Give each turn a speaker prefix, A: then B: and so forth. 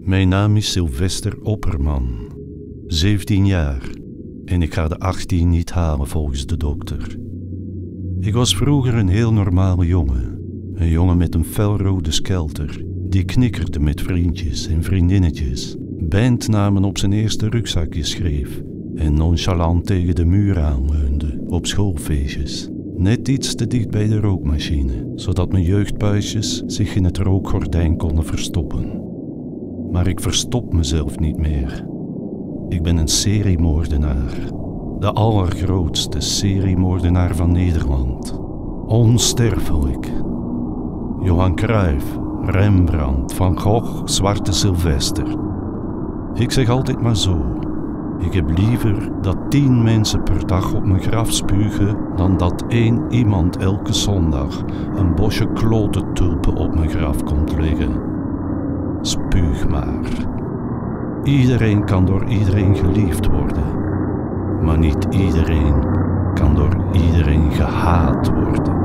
A: Mijn naam is Sylvester Opperman, 17 jaar, en ik ga de 18 niet halen volgens de dokter. Ik was vroeger een heel normale jongen, een jongen met een felrode skelter, die knikkerde met vriendjes en vriendinnetjes, bandnamen op zijn eerste rugzakje schreef en nonchalant tegen de muur aanleunde op schoolfeestjes. Net iets te dicht bij de rookmachine, zodat mijn jeugdpuisjes zich in het rookgordijn konden verstoppen. Maar ik verstop mezelf niet meer. Ik ben een seriemoordenaar. De allergrootste seriemoordenaar van Nederland. Onsterfelijk. Johan Cruijff, Rembrandt, Van Gogh, Zwarte Sylvester. Ik zeg altijd maar zo. Ik heb liever dat tien mensen per dag op mijn graf spugen dan dat één iemand elke zondag een bosje klote tulpen op mijn graf komt liggen. Spuug maar. Iedereen kan door iedereen geliefd worden, maar niet iedereen kan door iedereen gehaat worden.